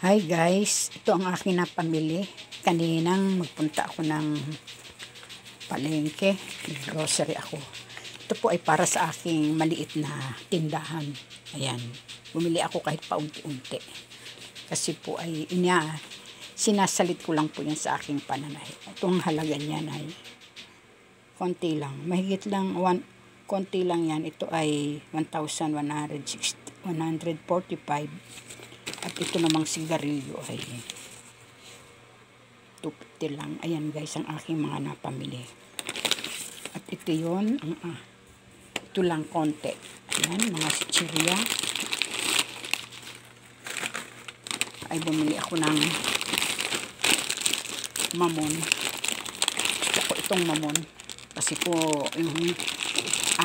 Hi guys, ito ang aking napamili. Kaninang magpunta ako ng palengke, grocery ako. Ito po ay para sa aking maliit na tindahan. Ayan, bumili ako kahit paunti-unti. Kasi po ay inya, sinasalit ko lang po yan sa aking pananahi. Itong halaga niyan ay konti lang. Mahigit lang, one, konti lang yan. Ito ay 1,160, 145 at ito namang sigarilyo ay 250 lang. Ayan guys, ang aking mga napamili. At ito yon ang ah, ito lang konti. Ayan, mga sichirya. Ay bumili ako ng mamon. Gusto ko itong mamon. Kasi po, yung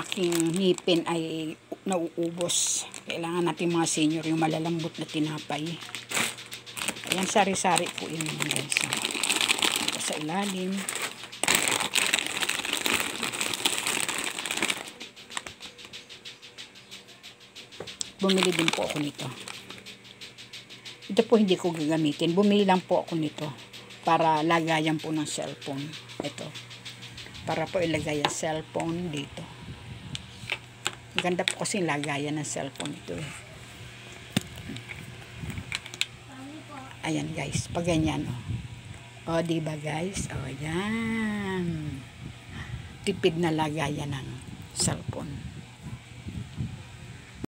aking ngipin ay nauubos. Kailangan natin mga senior yung malalambot na tinapay. Ayan, sari-sari po yun mga sa ilalim. Bumili din po ako nito. Ito po hindi ko gagamitin. Bumili lang po ako nito para lagayan po ng cellphone. Ito. Para po ilagay ang cellphone dito. Ganda po kasi lagayan ng cellphone ito eh. Ayan guys, pag ganyan oh. O, oh, diba guys? O, oh, yan. Tipid na lagayan ng cellphone.